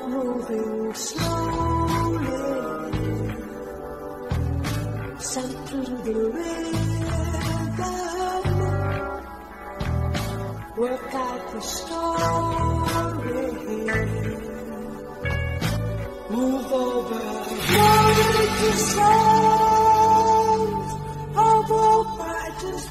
of moving slowly, sent to the rhythm, work out the story, move over, float to sounds of all brightest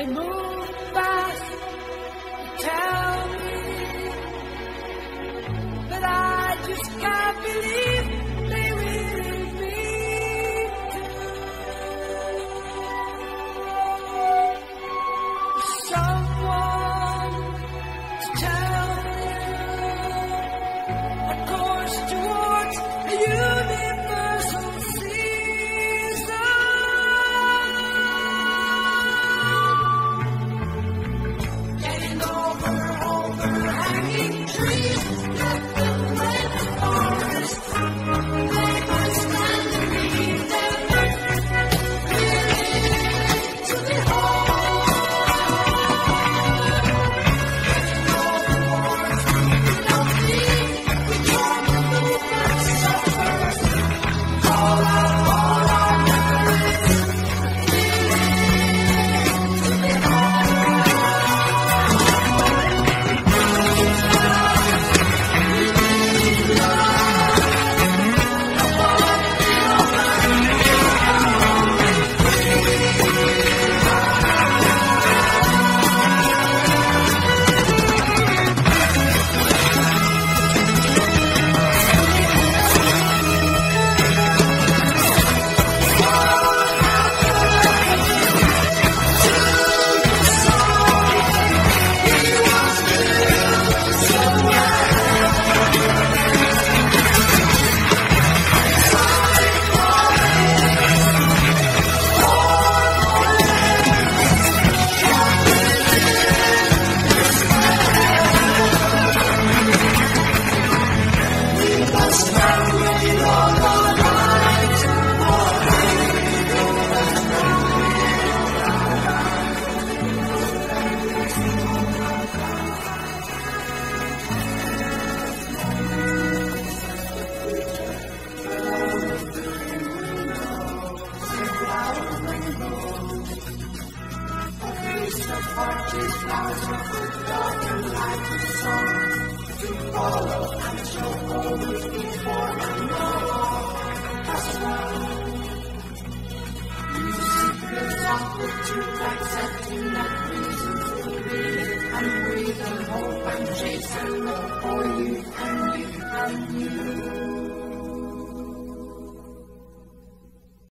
They move fast, they tell me, but I just can't believe of heart is flowers good love and light to follow and shall always be forevermore. As with two to breathe and hope and chase and love for you and you and you.